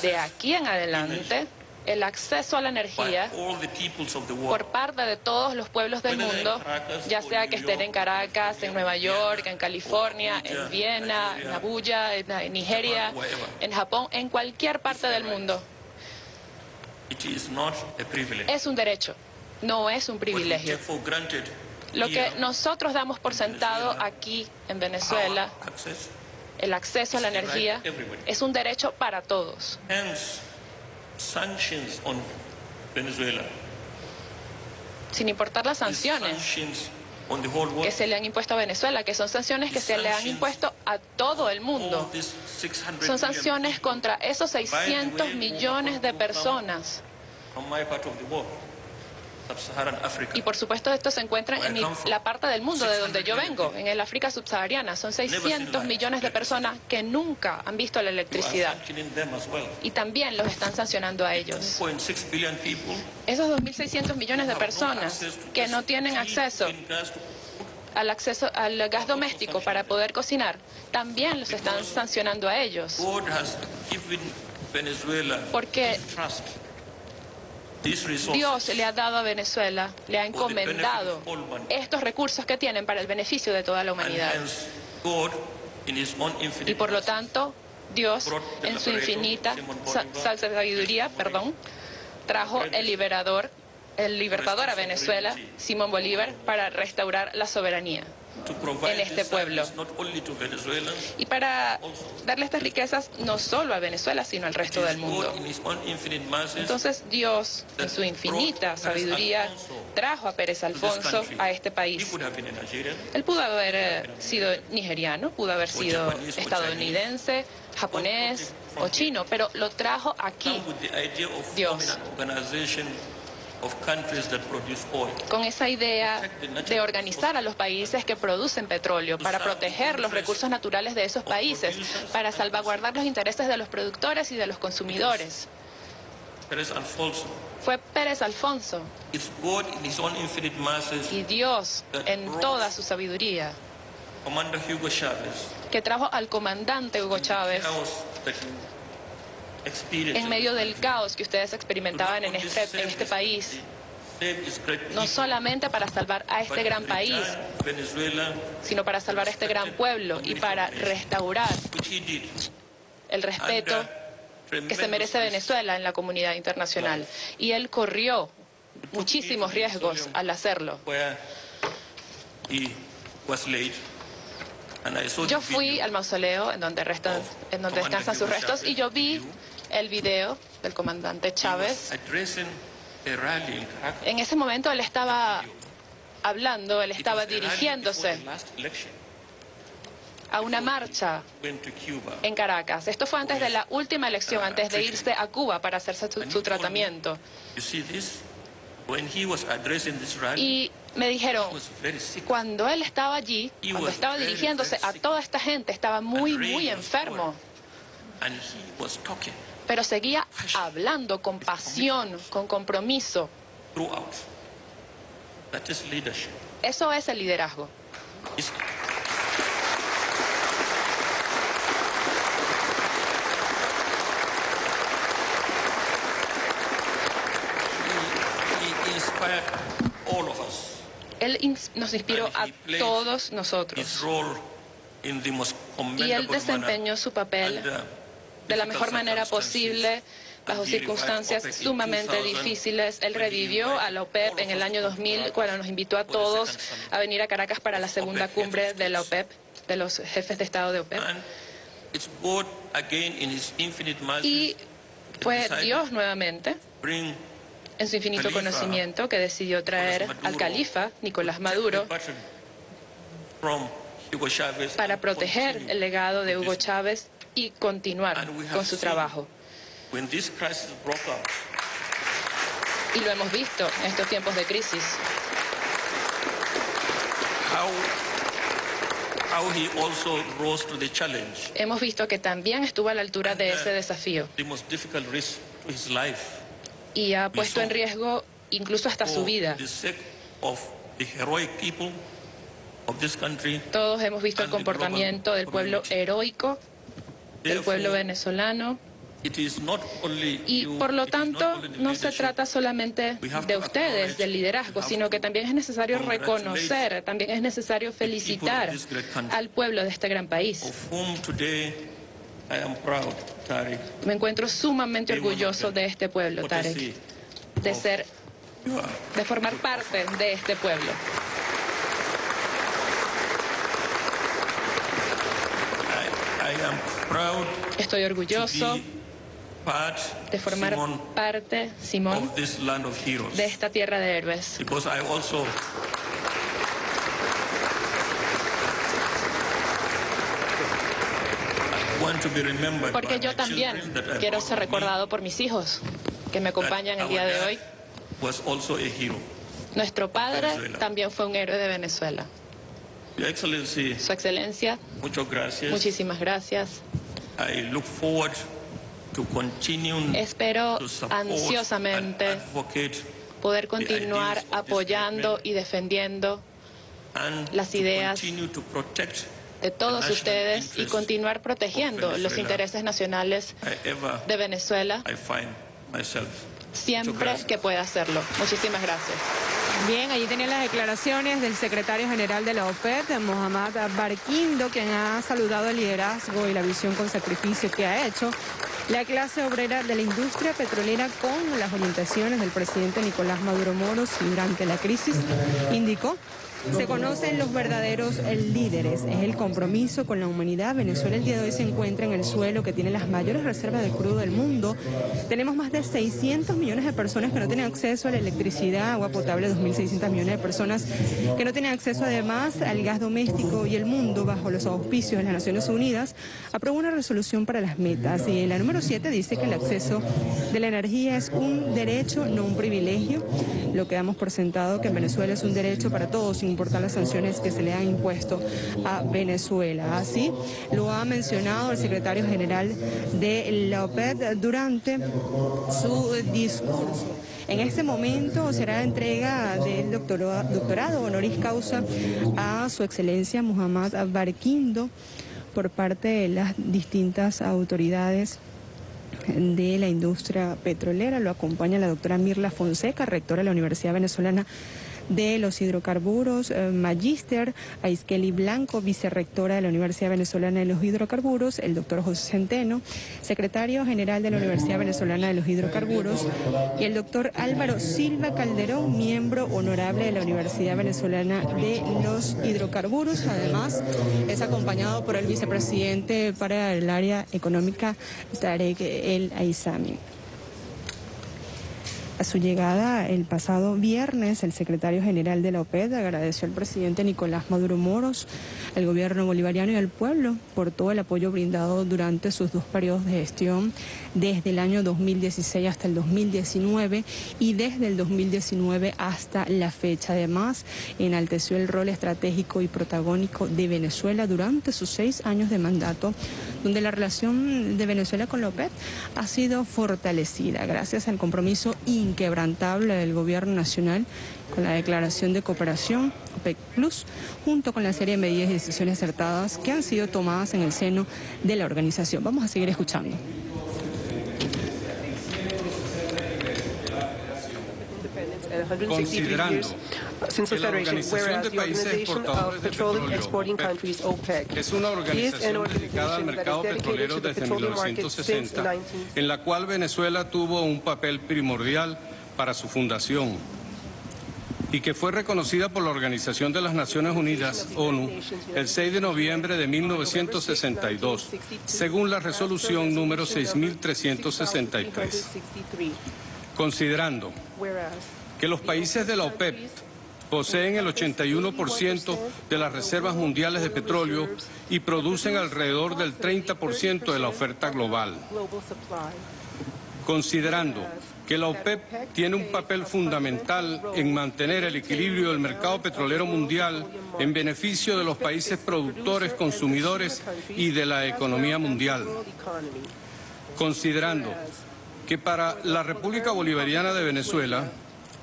G: de aquí en adelante el acceso a la energía por parte de todos los pueblos del mundo, ya sea que estén en Caracas, en Nueva York, en California, en Viena, en Abuya, en Nigeria, en Japón, en cualquier parte del mundo. Es un derecho, no es un privilegio. Lo que nosotros damos por sentado aquí en Venezuela, el acceso a la energía, es un derecho para todos
H: sanctions on Venezuela.
G: Sin importar las sanciones que se le han impuesto a Venezuela, que son sanciones que se le han impuesto a todo el mundo. Son sanciones contra esos 600 millones de personas y por supuesto esto se encuentra en la parte del mundo de donde yo vengo, en el África subsahariana. Son 600 millones de personas que nunca han visto la electricidad. Y también los están sancionando a ellos. Esos 2.600 millones de personas que no tienen acceso al acceso al gas doméstico para poder cocinar, también los están sancionando a ellos. Porque Dios le ha dado a Venezuela, le ha encomendado estos recursos que tienen para el beneficio de toda la humanidad. Y por lo tanto, Dios, en su infinita sabiduría, perdón, trajo el liberador, el libertador a Venezuela, Simón Bolívar, para restaurar la soberanía en este pueblo. Y para darle estas riquezas no solo a Venezuela, sino al resto del mundo. Entonces Dios, en su infinita sabiduría, trajo a Pérez Alfonso a este país. Él pudo haber eh, sido nigeriano, pudo haber sido estadounidense, japonés o chino, pero lo trajo aquí. Dios con esa idea de organizar a los países que producen petróleo para proteger los recursos naturales de esos países, para salvaguardar los intereses de los productores y de los consumidores. Fue Pérez Alfonso y Dios en toda su sabiduría que trajo al comandante Hugo Chávez en medio del caos que ustedes experimentaban en este, en este país, no solamente para salvar a este gran país, sino para salvar a este gran pueblo y para restaurar el respeto que se merece Venezuela en la comunidad internacional. Y él corrió muchísimos riesgos al hacerlo. Yo fui al mausoleo en donde, restan, en donde descansan sus restos y yo vi el video del comandante Chávez. En ese momento él estaba hablando, él estaba dirigiéndose a una marcha en Caracas. Esto fue antes de la última elección, antes de irse a Cuba para hacerse su, tratamiento. Y me dijeron, cuando él estaba allí, cuando estaba dirigiéndose a toda esta gente, estaba muy, muy enfermo. Pero seguía hablando con pasión, con compromiso. Eso es el liderazgo. Él nos inspiró a todos nosotros. Y él desempeñó su papel de la mejor manera posible bajo circunstancias sumamente difíciles. Él revivió a la OPEP en el año 2000 cuando nos invitó a todos a venir a Caracas para la segunda cumbre de la OPEP, de los jefes de Estado de OPEP. Y fue Dios nuevamente, en su infinito conocimiento, que decidió traer al califa Nicolás Maduro para proteger el legado de Hugo Chávez y continuar con su trabajo. Y lo hemos visto en estos tiempos de crisis. Hemos visto que también estuvo a la altura de ese desafío y ha puesto en riesgo incluso hasta su vida. Todos hemos visto el comportamiento del pueblo heroico, del pueblo venezolano. Y por lo tanto, no se trata solamente de ustedes, del liderazgo, sino que también es necesario reconocer, también es necesario felicitar al pueblo de este gran país. Me encuentro sumamente orgulloso de este pueblo, Tarek, de ser, de formar parte de este pueblo. Estoy orgulloso de formar parte, Simón, de esta tierra de héroes. Porque yo también quiero ser recordado por mis hijos que me acompañan el día de hoy. Nuestro padre también fue un héroe de Venezuela. Su Excelencia, muchísimas gracias. Espero ansiosamente poder continuar apoyando y defendiendo las ideas de todos ustedes y continuar protegiendo los intereses nacionales de Venezuela siempre que pueda hacerlo. Muchísimas gracias.
C: Bien, allí tenían las declaraciones del secretario general de la OPEP, Mohamed Barquindo, quien ha saludado el liderazgo y la visión con sacrificio que ha hecho la clase obrera de la industria petrolera con las orientaciones del presidente Nicolás Maduro Moros durante la crisis, indicó se conocen los verdaderos líderes, es el compromiso con la humanidad. Venezuela el día de hoy se encuentra en el suelo que tiene las mayores reservas de crudo del mundo. Tenemos más de 600 millones de personas que no tienen acceso a la electricidad, agua potable, 2.600 millones de personas que no tienen acceso además al gas doméstico y el mundo bajo los auspicios de las Naciones Unidas aprobó una resolución para las metas y la número 7 dice que el acceso de la energía es un derecho, no un privilegio. Lo que damos por sentado que en Venezuela es un derecho para todos importar las sanciones que se le han impuesto a Venezuela. Así lo ha mencionado el secretario general de la OPED durante su discurso. En este momento será la entrega del doctorado, honoris causa a su excelencia Muhammad Barquindo por parte de las distintas autoridades de la industria petrolera. Lo acompaña la doctora Mirla Fonseca, rectora de la Universidad Venezolana de los hidrocarburos, eh, Magister, Aiskeli Blanco, vicerrectora de la Universidad Venezolana de los Hidrocarburos, el doctor José Centeno, secretario general de la Universidad Venezolana de los Hidrocarburos, y el doctor Álvaro Silva Calderón, miembro honorable de la Universidad Venezolana de los Hidrocarburos. Además, es acompañado por el vicepresidente para el área económica, Tarek El Aizami. A su llegada el pasado viernes, el secretario general de la OPED agradeció al presidente Nicolás Maduro Moros, al gobierno bolivariano y al pueblo por todo el apoyo brindado durante sus dos periodos de gestión, desde el año 2016 hasta el 2019 y desde el 2019 hasta la fecha. Además, enalteció el rol estratégico y protagónico de Venezuela durante sus seis años de mandato, donde la relación de Venezuela con la OPED ha sido fortalecida gracias al compromiso inquebrantable del Gobierno Nacional con la declaración de cooperación OPEC Plus, junto con la serie de medidas y decisiones acertadas que han sido tomadas en el seno de la organización. Vamos a seguir escuchando.
I: Considerando que la Organización de Países Exportadores de Petróleo, OPEC, es una organización dedicada al mercado petrolero desde 1960, en la cual Venezuela tuvo un papel primordial para su fundación y que fue reconocida por la Organización de las Naciones Unidas, ONU, el 6 de noviembre de 1962, según la resolución número 6363. Considerando que los países de la OPEP poseen el 81% de las reservas mundiales de petróleo y producen alrededor del 30% de la oferta global. Considerando que la OPEP tiene un papel fundamental en mantener el equilibrio del mercado petrolero mundial en beneficio de los países productores, consumidores y de la economía mundial. Considerando que para la República Bolivariana de Venezuela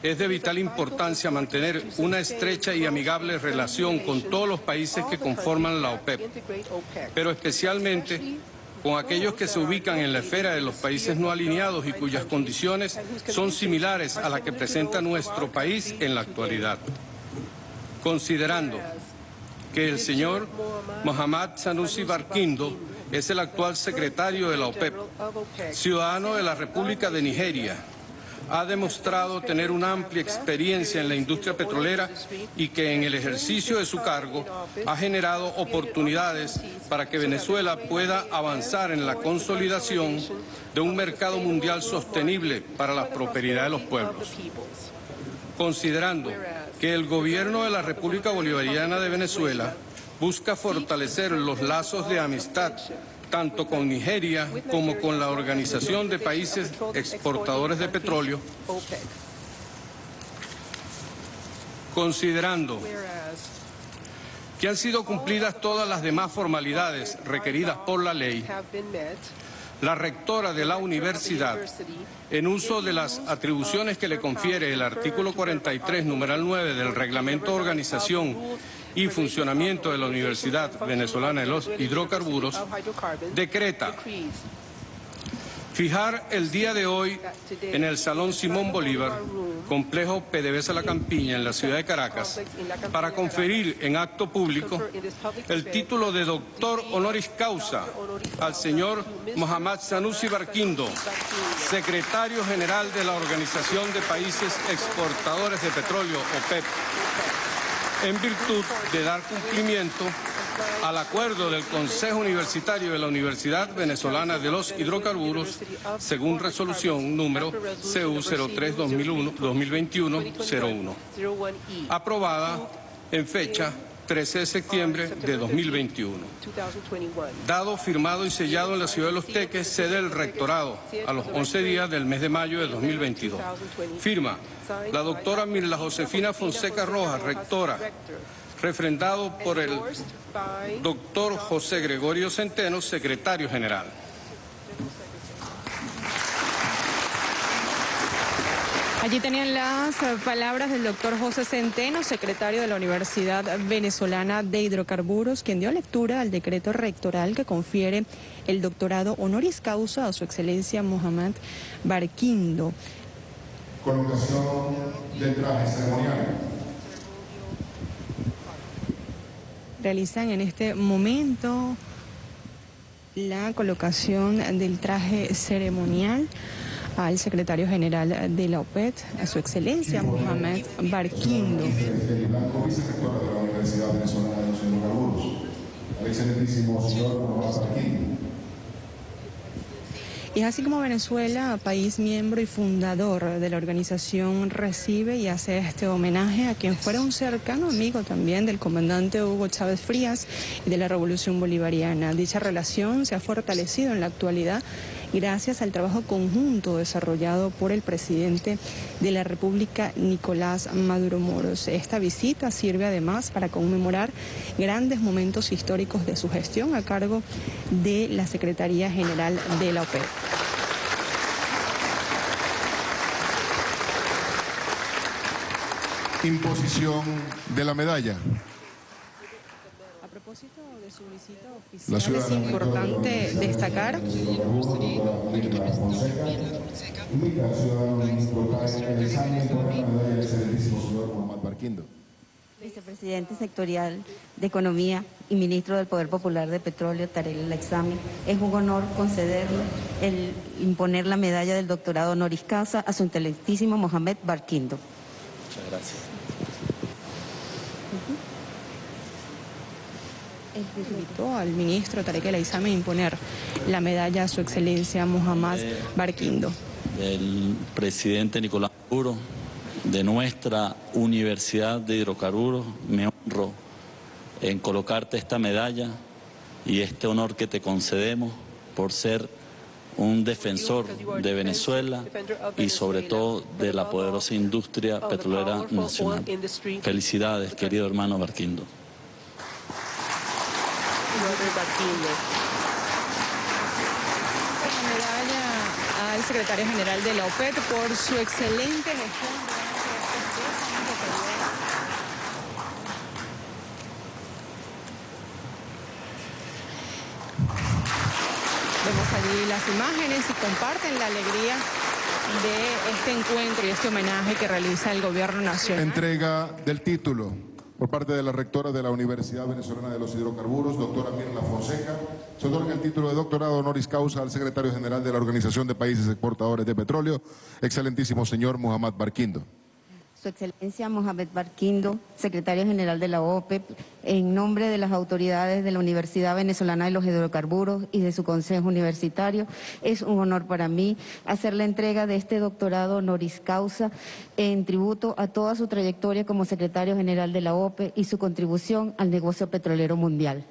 I: es de vital importancia mantener una estrecha y amigable relación con todos los países que conforman la OPEP, pero especialmente con aquellos que se ubican en la esfera de los países no alineados y cuyas condiciones son similares a las que presenta nuestro país en la actualidad. Considerando que el señor Mohamed Sanusi Barquindo es el actual secretario de la OPEP, ciudadano de la República de Nigeria, ha demostrado tener una amplia experiencia en la industria petrolera y que en el ejercicio de su cargo ha generado oportunidades para que Venezuela pueda avanzar en la consolidación de un mercado mundial sostenible para la prosperidad de los pueblos. Considerando que el gobierno de la República Bolivariana de Venezuela busca fortalecer los lazos de amistad tanto con Nigeria como con la Organización de Países Exportadores de Petróleo, considerando que han sido cumplidas todas las demás formalidades requeridas por la ley, la rectora de la universidad, en uso de las atribuciones que le confiere el artículo 43, numeral 9 del Reglamento de Organización y Funcionamiento de la Universidad Venezolana de los Hidrocarburos, decreta fijar el día de hoy en el Salón Simón Bolívar, complejo PDVSA La Campiña, en la ciudad de Caracas, para conferir en acto público el título de doctor honoris causa al señor Mohamed Sanusi Barquindo, secretario general de la Organización de Países Exportadores de Petróleo, OPEP en virtud de dar cumplimiento al acuerdo del Consejo Universitario de la Universidad Venezolana de los Hidrocarburos, según resolución número CU 03-2021-01, aprobada en fecha 13 de septiembre de 2021. Dado, firmado y sellado en la ciudad de Los Teques, sede del rectorado, a los 11 días del mes de mayo de 2022. Firma la doctora Mirla Josefina Fonseca Rojas, rectora, refrendado por el doctor José Gregorio Centeno, secretario general.
C: Allí tenían las eh, palabras del doctor José Centeno, secretario de la Universidad Venezolana de Hidrocarburos, quien dio lectura al decreto rectoral que confiere el doctorado honoris causa a su excelencia Mohamed Barquindo.
B: Colocación del traje ceremonial.
C: Realizan en este momento la colocación del traje ceremonial al secretario general de la OPET, a su excelencia Mohamed Barquindo. Y es así como Venezuela, país miembro y fundador de la organización, recibe y hace este homenaje a quien fuera un cercano amigo también del comandante Hugo Chávez Frías y de la Revolución Bolivariana. Dicha relación se ha fortalecido en la actualidad gracias al trabajo conjunto desarrollado por el presidente de la República, Nicolás Maduro Moros. Esta visita sirve además para conmemorar grandes momentos históricos de su gestión a cargo de la Secretaría General de la OPEP.
B: Imposición de la medalla.
C: Su la ciudad es importante destacar.
J: Vicepresidente sectorial de Economía y ministro del Poder Popular de Petróleo, Tarek examen es un honor concederle el imponer la medalla del doctorado honoris causa a su inteligentísimo Mohamed Barquindo.
F: Muchas gracias.
C: Invitó al ministro Tarek El a imponer la medalla a su excelencia Mohamed Barquindo.
F: El presidente Nicolás Maduro, de nuestra Universidad de Hidrocarburos, me honro en colocarte esta medalla y este honor que te concedemos por ser un defensor de Venezuela y sobre todo de la poderosa industria petrolera nacional. Felicidades, querido hermano Barquindo.
C: Medalla al secretario general de la OPEP por su excelente gestión Vemos allí las imágenes y comparten la alegría de este encuentro y este homenaje que realiza el gobierno nacional.
B: Entrega del título por parte de la rectora de la Universidad Venezolana de los Hidrocarburos, doctora Mirna Fonseca. Se otorga el título de doctorado honoris causa al secretario general de la Organización de Países Exportadores de Petróleo, excelentísimo señor Muhammad Barquindo.
J: Su Excelencia Mohamed Barquindo, secretario general de la OPEP, en nombre de las autoridades de la Universidad Venezolana de los Hidrocarburos y de su Consejo Universitario, es un honor para mí hacer la entrega de este doctorado honoris causa en tributo a toda su trayectoria como secretario general de la OPEP y su contribución al negocio petrolero mundial.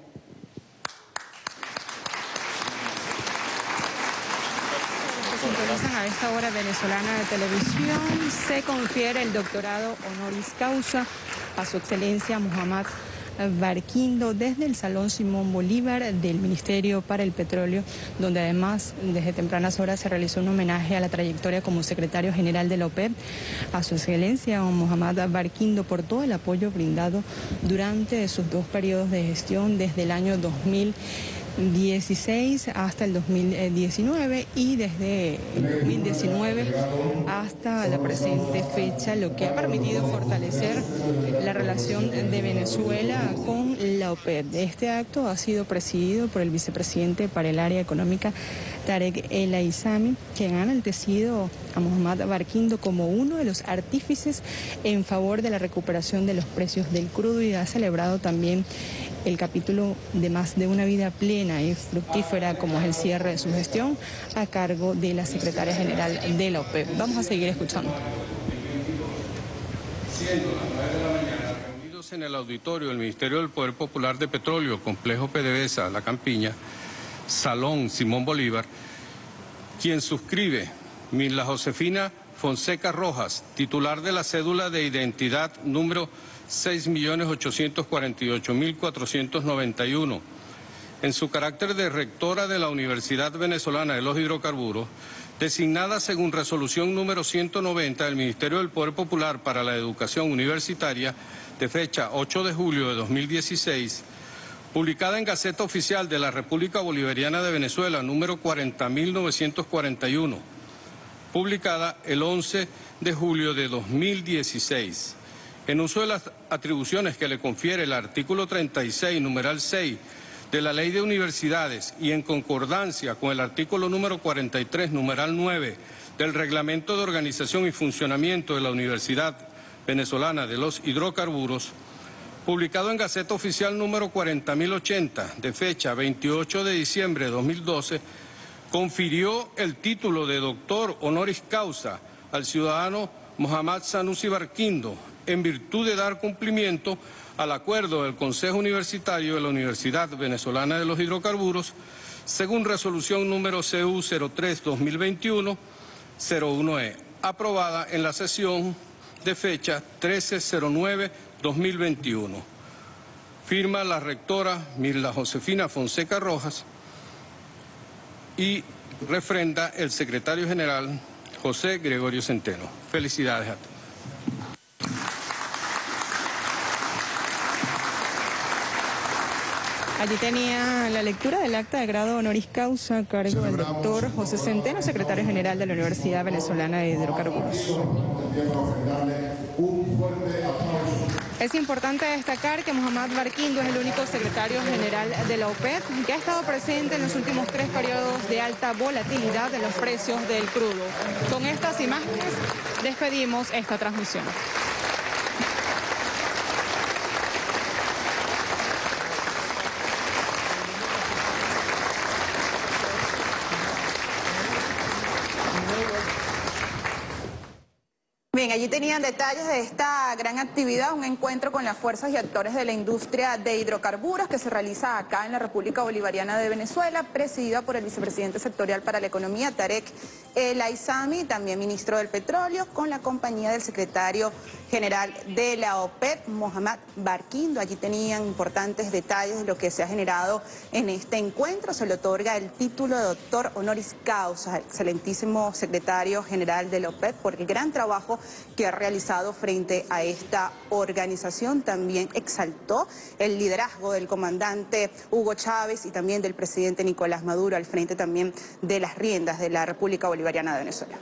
C: A esta hora venezolana de televisión, se confiere el doctorado honoris causa a su excelencia Muhammad Barquindo desde el Salón Simón Bolívar del Ministerio para el Petróleo, donde además desde tempranas horas se realizó un homenaje a la trayectoria como secretario general de la OPEP, a su excelencia Muhammad Barquindo por todo el apoyo brindado durante sus dos periodos de gestión desde el año 2000. 16 hasta el 2019 y desde el 2019 hasta la presente fecha, lo que ha permitido fortalecer la relación de Venezuela con la OPEP. Este acto ha sido presidido por el vicepresidente para el área económica, Tarek El Aizami, quien ha enaltecido a Mohamed Barquindo como uno de los artífices en favor de la recuperación de los precios del crudo y ha celebrado también el capítulo de más de una vida plena y fructífera como es el cierre de su gestión a cargo de la secretaria general de la OPEP. Vamos a seguir escuchando.
I: Reunidos en el auditorio del Ministerio del Poder Popular de Petróleo, Complejo PDVSA, La Campiña, Salón Simón Bolívar, quien suscribe Mila Josefina Fonseca Rojas, titular de la cédula de identidad número 6.848.491. En su carácter de rectora de la Universidad Venezolana de los Hidrocarburos, designada según resolución número 190 del Ministerio del Poder Popular para la Educación Universitaria de fecha 8 de julio de 2016, publicada en Gaceta Oficial de la República Bolivariana de Venezuela número 40.941, publicada el 11 de julio de 2016 en uso de las atribuciones que le confiere el artículo 36, numeral 6 de la Ley de Universidades y en concordancia con el artículo número 43, numeral 9 del Reglamento de Organización y Funcionamiento de la Universidad Venezolana de los Hidrocarburos, publicado en Gaceta Oficial número 40.080 de fecha 28 de diciembre de 2012, confirió el título de doctor honoris causa al ciudadano Mohamed Sanusi Barquindo en virtud de dar cumplimiento al acuerdo del Consejo Universitario de la Universidad Venezolana de los Hidrocarburos, según resolución número CU 03-2021, 01E, aprobada en la sesión de fecha 1309-2021. Firma la rectora Mirla Josefina Fonseca Rojas y refrenda el secretario general José Gregorio Centeno. Felicidades a todos.
C: Allí tenía la lectura del acta de grado honoris causa a cargo del doctor José Centeno, secretario general de la Universidad Venezolana de Hidrocarburos. Es importante destacar que Mohamed Barquindo es el único secretario general de la OPEP que ha estado presente en los últimos tres periodos de alta volatilidad de los precios del crudo. Con estas imágenes despedimos esta transmisión.
A: Allí tenían detalles de esta gran actividad, un encuentro con las fuerzas y actores de la industria de hidrocarburos que se realiza acá en la República Bolivariana de Venezuela, presidida por el vicepresidente sectorial para la economía, Tarek El Aizami, también ministro del petróleo, con la compañía del secretario general de la OPEP, Mohamed Barquindo. Allí tenían importantes detalles de lo que se ha generado en este encuentro. Se le otorga el título de doctor honoris causa, excelentísimo secretario general de la OPEP, por el gran trabajo que ha realizado frente a esta organización. También exaltó el liderazgo del comandante Hugo Chávez y también del presidente Nicolás Maduro al frente también de las riendas de la República Bolivariana de Venezuela.